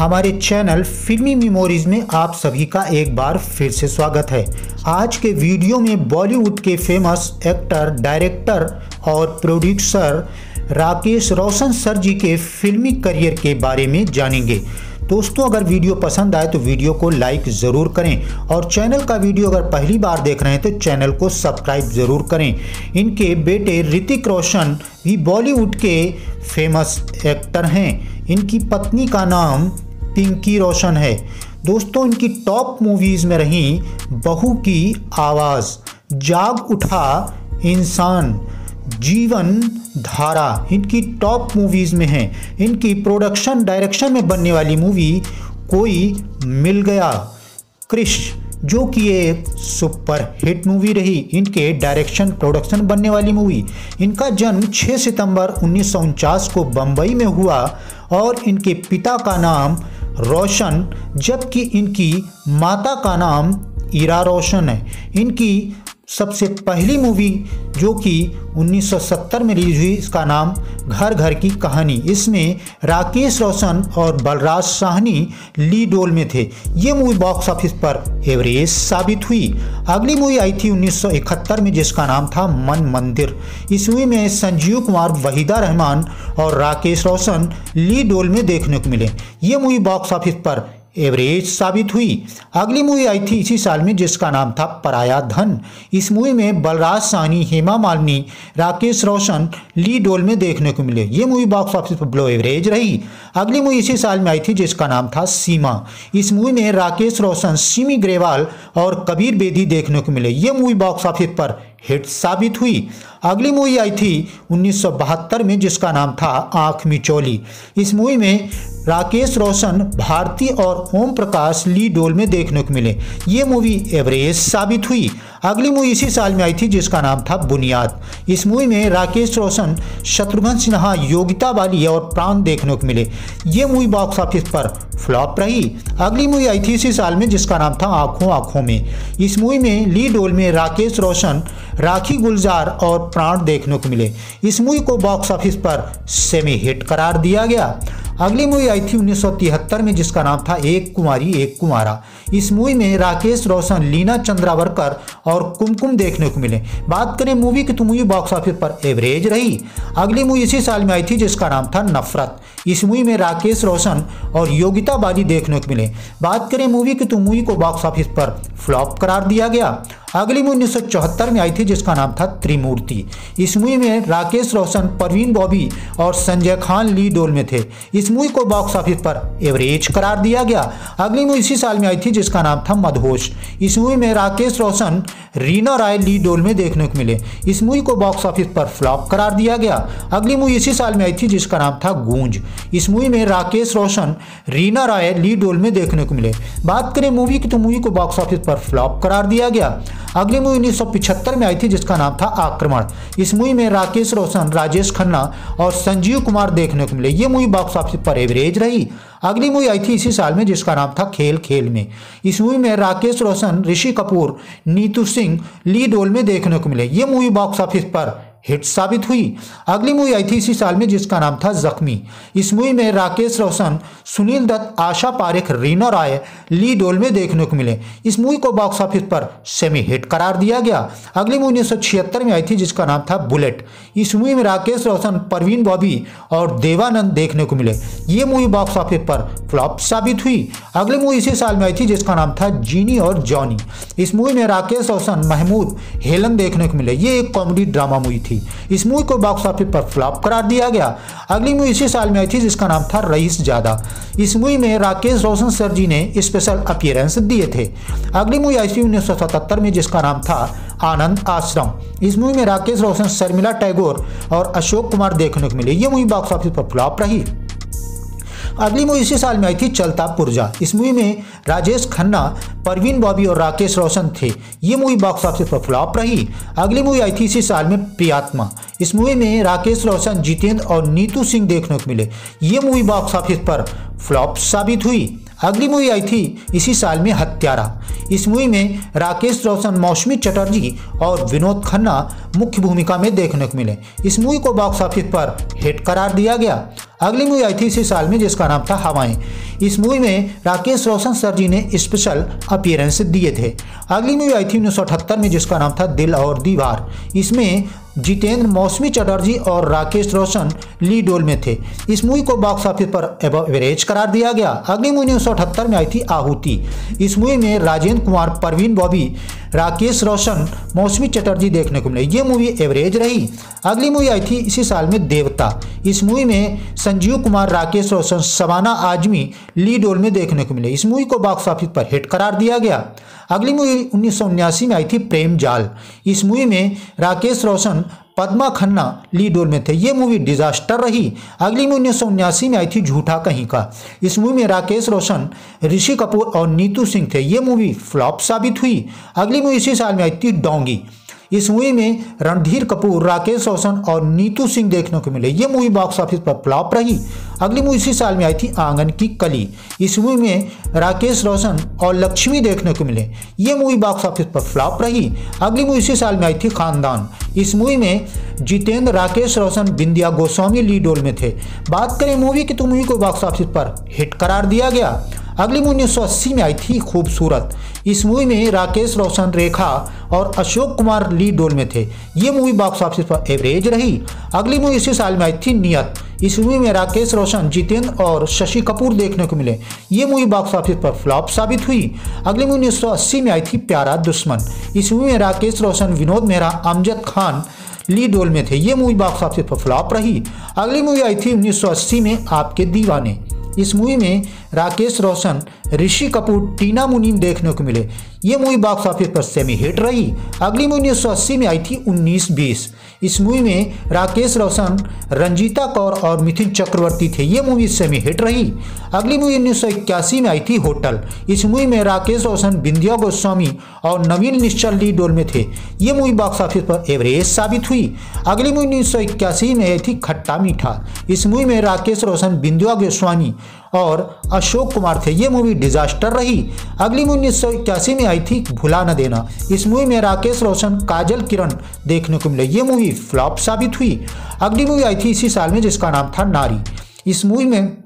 हमारे चैनल फिल्मी मेमोरीज में आप सभी का एक बार फिर से स्वागत है। आज के वीडियो में बॉलीवुड के फ़ेमस एक्टर, डायरेक्टर और प्रोड्यूसर राकेश रोशन सर जी के फिल्मी करियर के बारे में जानेंगे। दोस्तों, अगर वीडियो पसंद आए तो वीडियो को लाइक ज़रूर करें और चैनल का वीडियो अगर पहली बार देख रहे हैं तो चैनल को सब्सक्राइब ज़रूर करें। इनके बेटे ऋतिक रोशन भी बॉलीवुड के फ़ेमस एक्टर हैं। इनकी पत्नी का नाम पिंकी रोशन है। दोस्तों, इनकी टॉप मूवीज़ में रही बहू की आवाज़। जाग उठा इंसान। जीवन धारा इनकी टॉप मूवीज़ में है। इनकी प्रोडक्शन डायरेक्शन में बनने वाली मूवी कोई मिल गया। क्रिश, जो कि एक सुपर हिट मूवी रही, इनके डायरेक्शन प्रोडक्शन बनने वाली मूवी इनका जन्म 6 सितंबर उन्नीस सौ उनचास को बम्बई में हुआ और इनके पिता का नाम रोशन जबकि इनकी माता का नाम ईरा रोशन है। इनकी सबसे पहली मूवी जो कि 1970 में रिलीज़ हुई, इसका नाम घर घर की कहानी। इसमें राकेश रोशन और बलराज साहनी लीड रोल में थे। ये मूवी बॉक्स ऑफ़िस पर एवरेज साबित हुई। अगली मूवी आई थी 1971 में, जिसका नाम था मन मंदिर। इस मूवी में संजीव कुमार, वहीदा रहमान और राकेश रोशन लीड रोल में देखने को मिले। ये मूवी बॉक्स ऑफ़िस पर एवरेज साबित हुई। अगली मूवी आई थी इसी साल में, जिसका नाम था पराया धन। इस मूवी में बलराज साहनी, हेमा मालिनी, राकेश रोशन, ली डोल में देखने को मिले। ये मूवी बॉक्स ऑफ़िस पर ब्लो एवरेज रही। अगली मूवी इसी साल में आई थी, जिसका नाम था सीमा। इस मूवी में राकेश रोशन, सिमी ग्रेवाल और कबीर बेदी देखने को मिले। ये मूवी बॉक्स ऑफ़िस पर हिट साबित हुई। अगली मूवी आई थी उन्नीस सौ बहत्तर में, जिसका नाम था आँख मिचौली। इस मूवी में राकेश रोशन, भारती और ओम प्रकाश ली डोल में देखने को मिले। ये मूवी एवरेज साबित हुई। अगली मूवी इसी साल में आई थी जिसका नाम था बुनियाद। इस मूवी में राकेश रोशन, शत्रुघ्न सिन्हा, योगिता बाली और प्राण देखने को मिले। ये मूवी बॉक्स ऑफ़िस पर फ्लॉप रही। अगली मूवी आई थी इसी साल में जिसका नाम था आँखों आँखों में। इस मूवी में लीड रोल में राकेश रोशन, राखी गुलजार और प्राण देखने को मिले। इस मूवी को बॉक्स ऑफ़िस पर सेमी हिट करार दिया गया। अगली मूवी आई थी उन्नीस सौ तिहत्तर में जिसका नाम था एक कुमारी, एक कुमारा। इस मूवी में राकेश रोशन, लीना चंद्रावरकर और कुमकुम देखने को मिले। बात करें मूवी की तो मूवी बॉक्स ऑफ़िस पर एवरेज रही। अगली मूवी इसी साल में आई थी जिसका नाम था नफरत। इस मूवी में राकेश रोशन और योगिता बाली देखने को मिले। बात करें मूवी की तो मूवी को बॉक्स ऑफ़िस पर फ्लॉप करार दिया गया। अगली मूवी उन्नीस सौ चौहत्तर में आई थी, जिसका नाम था त्रिमूर्ति। इस मूवी में राकेश रोशन, परवीन बॉबी और संजय खान लीड रोल में थे। इस मूवी को बॉक्स ऑफ़िस पर एवरेज करार दिया गया। अगली मूवी इसी साल में आई थी, जिसका नाम था मधोश इस मूवी में राकेश रोशन, रीना राय लीड रोल में देखने को मिले। इस मूवी को बॉक्स ऑफ़िस पर फ्लॉप करार दिया गया। अगली मूवी इसी साल में आई थी, जिसका नाम था गूंज। इस मूवी में राकेश रोशन, रीना राय लीड रोल में देखने को मिले। बात करें मूवी की तो मूवी को बॉक्स ऑफ़िस पर फ्लॉप करार दिया गया। अगली मूवी उन्नीस में आई थी, जिसका नाम था आक्रमण। इस मूवी में राकेश रोशन, राजेश खन्ना और संजीव कुमार देखने को मिले। ये मूवी बॉक्स ऑफ़िस पर एवरेज रही। अगली मूवी आई थी इसी साल में, जिसका नाम था खेल खेल में। इस मूवी में राकेश रोशन, ऋषि कपूर, नीतू सिंह, ली डोल में देखने को मिले। ये मूवी बॉक्स ऑफ़िस पर हिट साबित हुई। अगली मूवी आई थी इसी साल में, जिसका नाम था जख्मी। इस मूवी में राकेश रोशन, सुनील दत्त, आशा पारेख, रीना राय, ली रोल में देखने को मिले। इस मूवी को बॉक्स ऑफ़िस पर सेमी हिट करार दिया गया। अगली मूवी उन्नीस सौ छिहत्तर में आई थी, जिसका नाम था बुलेट। इस मूवी में राकेश रोशन, परवीन बॉबी और देवानंद देखने को मिले। ये मूवी बॉक्स ऑफ़िस पर फ्लॉप साबित हुई। अगली मूवी इसी साल में आई थी, जिसका नाम था जीनी और जॉनी। इस मूवी में राकेश रोशन, महमूद, हेलन देखने को मिले। ये एक कॉमेडी ड्रामा मूवी थी। थी। इस मूवी को बॉक्स ऑफ़िस पर फ्लॉप करार दिया गया। अगली मूवी इसी साल में आई थी, जिसका नाम था रईस ज़्यादा। इस मूवी में राकेश रोशन सर जी ने स्पेशल अपियरेंस दिए थे। अगली मूवी आई थी उन्नीस सौ सतहत्तर में, जिसका नाम था आनंद आश्रम। इस मूवी में राकेश रोशन शर्मिला टैगोर और अशोक कुमार देखने को मिले। ये मूवी बॉक्स ऑफ़िस पर फ्लॉप रही। अगली मूवी इसी साल में आई थी चलता पुर्जा। इस मूवी में राजेश खन्ना, परवीन बॉबी और राकेश रोशन थे। ये मूवी बॉक्स ऑफ़िस पर फ्लॉप रही। अगली मूवी आई थी इसी साल में, प्रियात्मा। इस मूवी में राकेश रोशन, जितेंद्र और नीतू सिंह देखने को मिले। ये मूवी बॉक्स ऑफ़िस पर फ्लॉप साबित हुई। अगली मूवी आई थी इसी साल में हत्यारा। इस मूवी में राकेश रोशन, मौसमी चटर्जी और विनोद खन्ना मुख्य भूमिका में देखने को मिले। इस मूवी को बॉक्स ऑफ़िस पर हिट करार दिया गया। अगली मूवी आई थी इसी साल में, जिसका नाम था हवाएँ। इस मूवी में राकेश रोशन सर जी ने स्पेशल अपीयरेंस दिए थे। अगली मूवी आई थी उन्नीस सौ अठहत्तर में, जिसका नाम था दिल और दीवार। इसमें जितेंद्र, मौसमी चटर्जी और राकेश रोशन लीड रोल में थे। इस मूवी को बॉक्स ऑफ़िस पर एवरेज करार दिया गया। अगली मूवी उन्नीस सौ अठहत्तर में आई थी आहुति। इस मूवी में राजेंद्र कुमार, परवीन बॉबी, राकेश रोशन, मौसमी चटर्जी देखने को मिले। ये मूवी एवरेज रही। अगली मूवी आई थी इसी साल में देवता। इस मूवी में संजीव कुमार, राकेश रोशन, सवाना आजमी, लीड रोल में देखने को मिले। इस मूवी को बॉक्स ऑफ़िस पर हिट करार दिया गया। अगली मूवी उन्नीस में आई थी प्रेम जाल। इस मूवी में राकेश रोशन पद्मा खन्ना लीड रोल में थे। ये मूवी डिजास्टर रही। अगली मूवी उन्नीस में आई थी झूठा कहीं का। इस मूवी में राकेश रोशन, ऋषि कपूर और नीतू सिंह थे। ये मूवी फ्लॉप साबित हुई। अगली मूवी इसी साल में आई थी डोंगी। इस मूवी में रणधीर कपूर, राकेश रोशन और नीतू सिंह देखने को मिले। ये मूवी बॉक्स ऑफ़िस पर फ्लॉप रही। अगली मूवी इसी साल में आई थी, आँगन की कली। इस मूवी में राकेश रोशन और लक्ष्मी देखने को मिले। ये मूवी बॉक्स ऑफ़िस पर फ्लॉप रही। अगली मूवी इसी साल में आई थी, खानदान। इस मूवी में जितेंद्र, राकेश रोशन बिंदिया गोस्वामी लीड रोल में थे। बात करें मूवी की तो मूवी को बॉक्स ऑफ़िस पर हिट करार दिया गया। अगली मूवी उन्नीस सौ अस्सी में आई थी खूबसूरत। इस मूवी में राकेश रोशन, रेखा और अशोक कुमार लीड रोल में थे। ये मूवी बॉक्स ऑफ़िस पर एवरेज रही। अगली मूवी इसी साल में आई थी नियत। इस मूवी में राकेश रोशन, जितेंद्र और शशि कपूर देखने को मिले। ये मूवी बॉक्स ऑफ़िस पर फ्लॉप साबित हुई। अगली मूवी उन्नीस सौ अस्सी में आई थी प्यारा दुश्मन। इस मूवी में राकेश रोशन, विनोद मेहरा, अमजद खान लीड रोल में थे। ये मूवी बॉक्स ऑफ़िस पर फ्लॉप रही। अगली मूवी आई थी उन्नीस सौ अस्सी में आपके दीवाने। इस मूवी में राकेश रोशन, ऋषि कपूर, टीना मुनीम देखने को मिले। ये मूवी बॉक्स ऑफ़िस पर सेमी हिट रही। अगली मूवी उन्नीस सौ अस्सी में आई थी उन्नीस बीस। इस मूवी में राकेश रोशन, रंजीता कौर और मिथिन चक्रवर्ती थे। ये मूवी सेमी हिट रही। अगली मूवी उन्नीस सौ इक्यासी में आई थी होटल। इस मूवी में राकेश रोशन बिंदिया गोस्वामी और नवीन निश्चल लीड रोल में थे। ये मूवी बॉक्स ऑफ़िस पर एवरेज साबित हुई। अगली मूवी उन्नीस सौ इक्यासी में आई थी खट्टा मीठा। इस मूवी में राकेश रोशन बिंदिया गोस्वामी और अशोक कुमार थे। ये मूवी डिजास्टर रही। अगली मूवी उन्नीस सौ इक्यासी में आई थी भुला न देना। इस मूवी में राकेश रोशन, काजल किरण देखने को मिले। ये मूवी फ्लॉप साबित हुई। अगली मूवी आई थी इसी साल में जिसका नाम था नारी। इस मूवी में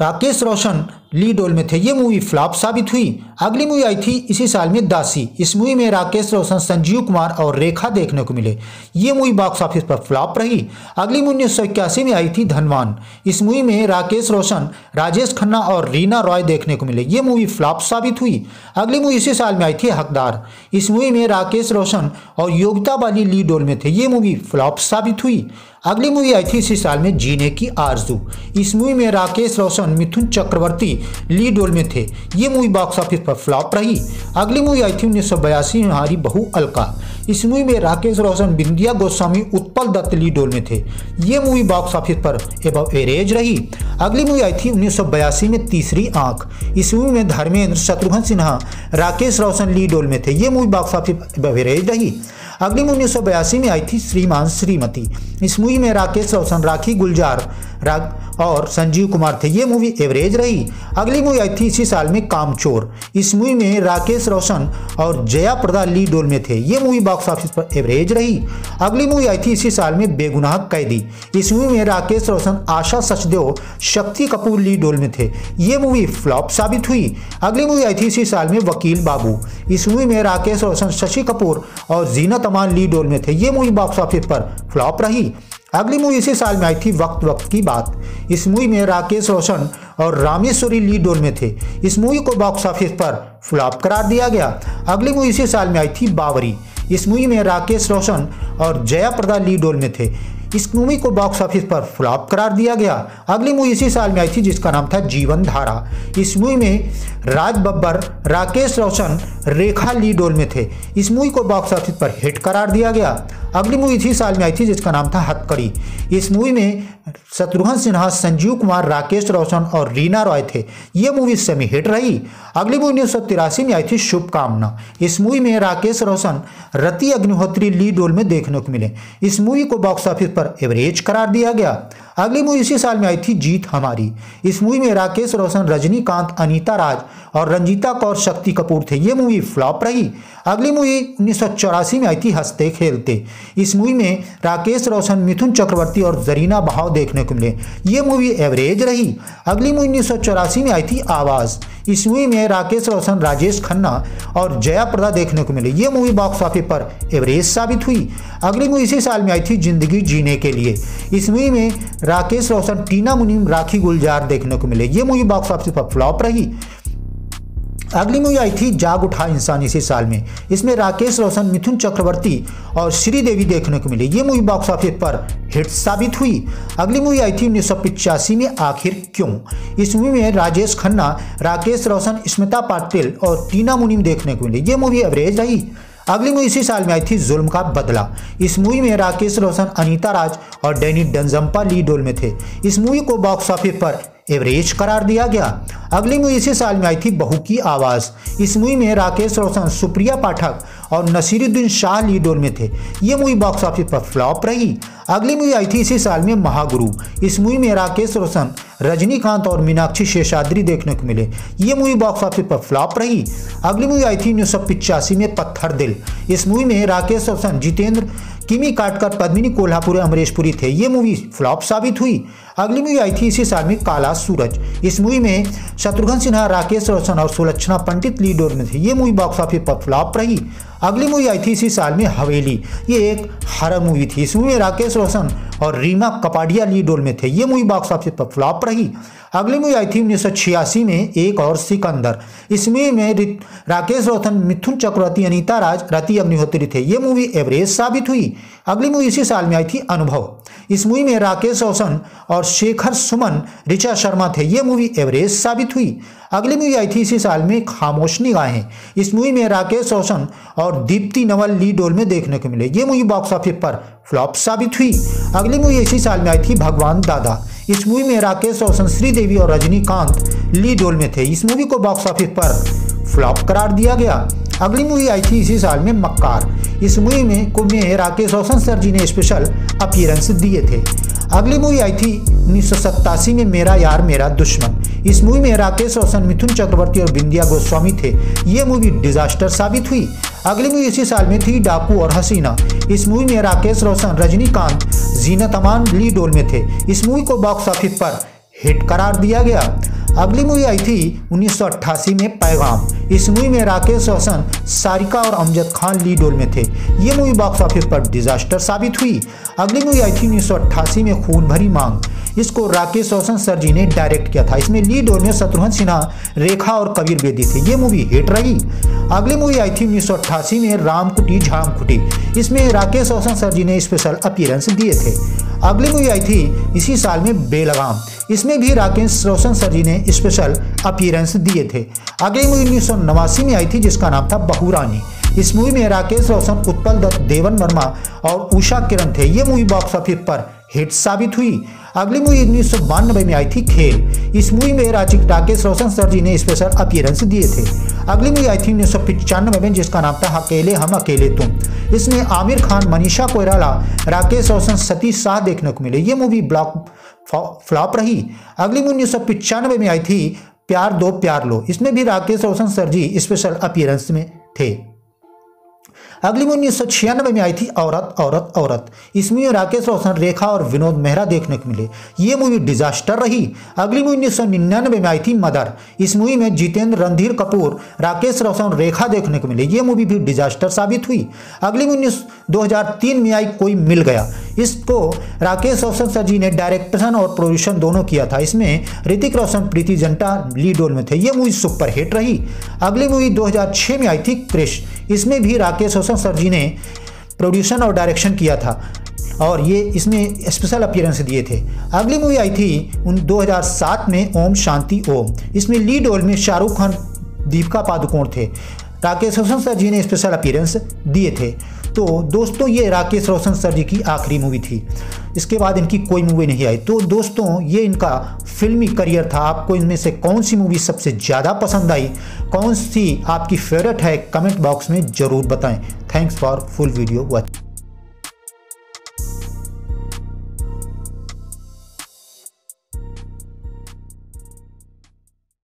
राकेश रोशन लीड रोल में थे। ये मूवी फ्लॉप साबित हुई। अगली मूवी आई थी इसी साल में दासी। इस मूवी में राकेश रोशन, संजीव कुमार और रेखा देखने को मिले। ये मूवी बॉक्स ऑफ़िस पर फ्लॉप रही। अगली मूवी उन्नीस सौ इक्यासी में आई थी धनवान। इस मूवी में राकेश रोशन, राजेश खन्ना और रीना रॉय देखने को मिले। ये मूवी फ्लॉप साबित हुई। अगली मूवी इसी साल में आई थी हकदार। इस मूवी में राकेश रोशन और योगिता बाली लीड रोल में थे। ये मूवी फ्लॉप साबित हुई। अगली मूवी आई थी इसी साल में जीने की आरज़ू। इस मूवी में राकेश रोशन, मिथुन चक्रवर्ती लीड रोल में थे। ये मूवी बॉक्स ऑफ़िस पर फ्लॉप रही। अगली मूवी आई थी उन्नीस सौ बयासी में हमारी बहु अलका। इस मूवी में राकेश रोशन बिंदिया गोस्वामी, उत्पल दत्त लीड रोल में थे। ये मूवी बॉक्स ऑफ़िस पर एबव एरेज रही। अगली मूवी आई थी उन्नीस में तीसरी आँख। इस मूवी में धर्मेंद्र शत्रुघ्न सिन्हा, राकेश रोशन लीड रोल में थे। ये मूवी बॉक्स ऑफ़िस एवरेज रही। अगली उन्नीस सौ बयासी में आई थी श्रीमान श्रीमती। इस मूवी में राकेश रोशन राखी गुलजार राग और संजीव कुमार थे। ये मूवी एवरेज रही। अगली मूवी आई थी इसी साल में कामचोर। इस मूवी में राकेश रोशन और जया प्रदा लीड रोल में थे। ये मूवी बॉक्स ऑफ़िस पर एवरेज रही। अगली मूवी आई थी इसी साल में बेगुनाह कैदी। इस मूवी में राकेश रोशन, आशा सचदेव, शक्ति कपूर लीड रोल में थे। ये मूवी फ्लॉप साबित हुई। अगली मूवी आई थी इसी साल में वकील बाबू। इस मूवी में राकेश रोशन, शशि कपूर और जीनत अमान लीड रोल में थे। ये मूवी बॉक्स ऑफ़िस पर फ्लॉप रही। अगली मूवी इसी साल में आई थी वक्त वक्त की बात। इस मूवी में राकेश रोशन और रामेश्वरी लीड रोल में थे। इस मूवी को बॉक्स ऑफ़िस पर फ्लॉप करार दिया गया। अगली मूवी इसी साल में आई थी, बावरी। इस मूवी में राकेश रोशन और जया प्रदा लीड रोल में थे। इस मूवी को बॉक्स ऑफ़िस पर फ्लॉप करार दिया गया। अगली मूवी इसी साल में आई थी जिसका नाम था जीवन धारा इस मूवी में राज बब्बर, राकेश रोशन, रेखा ली डोल में थे। इस मूवी को बॉक्स ऑफ़िस पर हिट करार दिया गया। अगली मूवी इसी साल में आई थी जिसका नाम था हथकड़ी। इस मूवी में शत्रुघ्न सिन्हा, संजीव कुमार, राकेश रोशन और रीना रॉय थे। ये मूवी सेमी हिट रही। अगली मूवी उन्नीस सौ तिरासी में आई थी शुभकामना। इस मूवी में राकेश रोशन, रति अग्निहोत्री ली डोल में देखने को मिले। इस मूवी को बॉक्स ऑफ़िस पर एवरेज करार दिया गया। अगली मूवी इसी साल में आई थी, जीत हमारी। इस मूवी में राकेश रोशन, रजनीकांत, अनीता राज और रंजीता कौर, शक्ति कपूर थे। ये मूवी फ्लॉप रही। अगली मूवी उन्नीस सौ चौरासी में आई थी, हँसते खेलते। इस मूवी में राकेश रोशन, मिथुन चक्रवर्ती और जरीना बहाव देखने को मिले। ये मूवी एवरेज रही। अगली मूवी उन्नीस सौ चौरासी में आई थी, आवाज़। इस मूवी में राकेश रोशन, राजेश खन्ना और जया प्रदा देखने को मिले। ये मूवी बॉक्स ऑफ़िस पर एवरेज साबित हुई। अगली मूवी इसी साल में आई थी, ज़िंदगी जीने के लिए। इस मूवी में राकेश रोशन, टीना मुनीम, राखी गुलजार देखने को मिले। ये मूवी बॉक्स ऑफ़िस पर फ्लॉप रही। अगली मूवी आई थी, जाग उठा इंसान, इसी साल में। इसमें राकेश रोशन, मिथुन चक्रवर्ती और श्रीदेवी देखने को मिली। ये मूवी बॉक्स ऑफ़िस पर हिट साबित हुई। अगली मूवी आई थी, उन्नीस सौ पिचासी में आखिर क्यों? इस मूवी में राजेश खन्ना, राकेश रोशन, स्मिता पाटिल और टीना मुनीम देखने को मिली। ये मूवी एवरेज रही। अगली मूवी इसी साल में आई थी जुल्म का बदला। इस मूवी में राकेश रोशन, अनीता राज और डैनी डंजम्पा लीड रोल में थे। इस मूवी को बॉक्स ऑफ़िस पर एवरेज करार दिया गया। अगली मूवी इसी साल में आई थी बहू की आवाज़। इस मूवी में राकेश रोशन, सुप्रिया पाठक और नसीरुद्दीन शाह लीड रोल में थे। ये मूवी बॉक्स ऑफ़िस पर फ्लॉप रही। अगली मूवी आई थी इसी साल में महागुरु। इस मूवी में राकेश रोशन, रजनीकांत और मीनाक्षी शेषाद्री देखने को मिले। ये मूवी बॉक्स ऑफ़िस पर फ्लॉप रही। अगली मूवी आई थी उन्नीस में पत्थर दिल। इस मूवी में राकेश रोशन, जितेंद्र, किमी काटकर, पद्मिनी कोल्हापुर अमरीशपुरी थे। ये मूवी फ्लॉप साबित हुई। अगली मूवी आई थी इसी साल में काला सूरज। इस मूवी में शत्रुघ्न सिन्हा, राकेश रोशन और सुलक्षणा पंडित लीड रोल में थे। ये मूवी बॉक्स ऑफ़िस पर फ्लॉप रही। अगली मूवी आई थी इसी साल में हवेली। ये एक हर मूवी थी। इस मूवी में राकेश रोशन और रीमा कपाडिया लीड रोल में थे। ये मूवी बॉक्स ऑफ़िस पर फ्लॉप रही। अगली मूवी आई थी उन्नीस सौ छियासी में एक और सिकंदर। इस मूवी में राकेश रोशन, मिथुन चक्रवर्ती, अनीता राज, रति अग्निहोत्री थे। ये मूवी एवरेज साबित हुई। अगली मूवी इसी साल में आई थी अनुभव। इस मूवी में राकेश रोशन और शेखर सुमन, ऋचा शर्मा थे। ये मूवी एवरेज साबित हुई। अगली मूवी आई थी इसी साल में खामोश निगाहें। इस मूवी में राकेश रोशन और दीप्ति नवल लीड रोल में देखने को मिले। ये मूवी बॉक्स ऑफ़िस पर फ्लॉप साबित हुई। अगली मूवी इसी साल में आई थी भगवान दादा। इस मूवी में राकेश रोशन, श्रीदेवी और रजनीकांत लीड रोल में थे। इस मूवी को बॉक्स ऑफ़िस पर फ्लॉप करार दिया गया। अगली मूवी आई थी इसी साल में मक्कार। इस मूवी में में राकेश रोशन सर जी ने स्पेशल अपीयरेंस दिए थे। अगली मूवी आई थी उन्नीस सौ सतासी में मेरा यार, मेरा दुश्मन। इस मूवी में राकेश रोशन मिथुन चक्रवर्ती और बिंदिया गोस्वामी थे। ये मूवी डिजास्टर साबित हुई। अगली मूवी इसी साल में थी डाकू और हसीना। इस मूवी में राकेश, रोशन, रजनीकांत, जीनत अमान ली डोल में थे। इस मूवी को बॉक्स ऑफ़िस पर हिट करार दिया गया। अगली मूवी आई थी उन्नीस सौ अट्ठासी में पैगाम। इस मूवी में राकेश रोशन, सारिका और अमजद खान लीड रोल में थे। ये मूवी बॉक्स ऑफ़िस पर डिजास्टर साबित हुई। अगली मूवी आई थी उन्नीस सौ अट्ठासी में खून भरी मांग। इसको राकेश रोशन सर जी ने डायरेक्ट किया था। इसमें लीड रोल में शत्रुघ्न सिन्हा, रेखा और कबीर बेदी थे। ये मूवी हिट रही। अगली मूवी आई थी उन्नीस सौ अट्ठासी में राम कुटी झाम कुटी इसमें राकेश रोशन सर जी ने स्पेशल अपीयरेंस दिए थे। अगली मूवी आई थी इसी साल में बेलगाम। इसमें भी राकेश रोशन सर जी ने स्पेशल अपीयरेंस दिए थे। अगली मूवी उन्नीस नवासी में आई थी, जिसका नाम था बहुरानी। इस मूवी में राकेश रोशन, उत्पल दत्त, देवन वर्मा और उषा किरण थे। ये मूवी बॉक्स ऑफ़िस पर हिट साबित हुई। अगली मूवी उन्नीस सौ बानवे में आई थी खेल। इस मूवी में राकेश रोशन सर जी ने स्पेशल अपीयरेंस दिए थे। अगली मूवी आई थी उन्नीस में, जिसका नाम था अकेले हम अकेले तुम। इसमें आमिर खान, मनीषा कोयराला राकेश, रोशन, सतीश शाह देखने को मिले। ये मूवी ब्लॉक फ्लॉप रही। अगली मूवी उन्नीस में आई थी, प्यार दो प्यार लो। इसमें भी Rakesh, Roshan sir ji special appearance में थे। अगली मूवी उन्नीस सौ छियानवे में आई थी, औरत औरत औरत। इसमें राकेश रोशन, रेखा और विनोद मेहरा देखने को मिले। ये मूवी डिजास्टर रही। अगली मूवी उन्नीस सौ निन्यानवे में आई थी, मदर। इस मूवी में जितेंद्र, रणधीर कपूर, राकेश रोशन, रेखा देखने को मिले। ये मूवी भी डिजास्टर साबित हुई। अगली मूवी उन्नीस में आई, कोई मिल गया। इसको राकेश रोशन सर जी ने डायरेक्शन और प्रोड्यूशन दोनों किया था। इसमें ऋतिक रोशन, प्रीति जंटा, लीड रोल में थे। ये मूवी सुपरहिट रही। अगली मूवी 2006 में आई थी, क्रिश। इसमें भी राकेश रोशन सर जी ने प्रोड्यूशन और डायरेक्शन किया था और ये इसमें स्पेशल अपियरेंस दिए थे। अगली मूवी आई थी उन 2007 में ओम शांति ओम। इसमें लीड रोल में शाहरुख खान, दीपिका पादुकोण थे। राकेश रोशन सर जी ने स्पेशल अपियरेंस दिए थे। तो दोस्तों, ये राकेश रोशन सर जी की आखिरी मूवी थी। इसके बाद इनकी कोई मूवी नहीं आई। तो दोस्तों, ये इनका फिल्मी करियर था। आपको इनमें से कौन सी मूवी सबसे ज़्यादा पसंद आई? कौन सी आपकी फेवरेट है? कमेंट बॉक्स में ज़रूर बताएँ। Thanks for full video watch